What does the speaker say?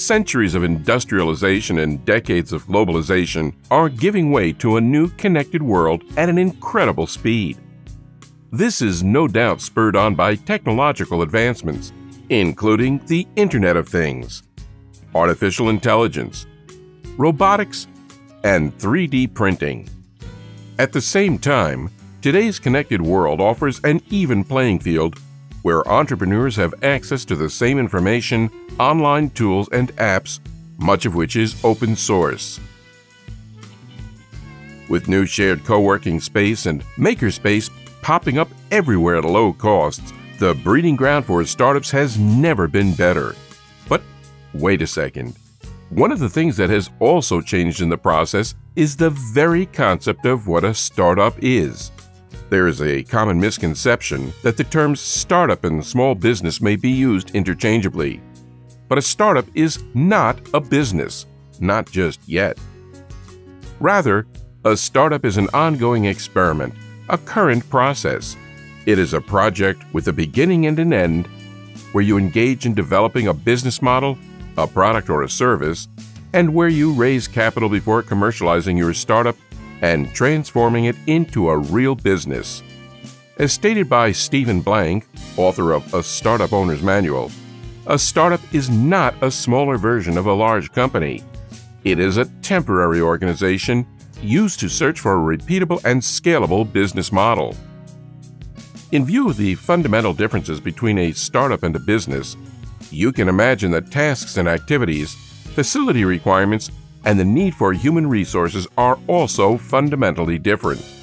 Centuries of industrialization and decades of globalization are giving way to a new connected world at an incredible speed. This is no doubt spurred on by technological advancements, including the Internet of Things, artificial intelligence, robotics, and 3D printing. At the same time, today's connected world offers an even playing field where entrepreneurs have access to the same information, online tools, and apps, much of which is open source. With new shared co working space and makerspace popping up everywhere at low costs, the breeding ground for startups has never been better. But wait a second. One of the things that has also changed in the process is the very concept of what a startup is. There is a common misconception that the terms startup and small business may be used interchangeably. But a startup is not a business, not just yet. Rather, a startup is an ongoing experiment, a current process. It is a project with a beginning and an end where you engage in developing a business model a product or a service, and where you raise capital before commercializing your startup and transforming it into a real business. As stated by Stephen Blank, author of A Startup Owner's Manual, a startup is not a smaller version of a large company. It is a temporary organization used to search for a repeatable and scalable business model. In view of the fundamental differences between a startup and a business, you can imagine that tasks and activities, facility requirements, and the need for human resources are also fundamentally different.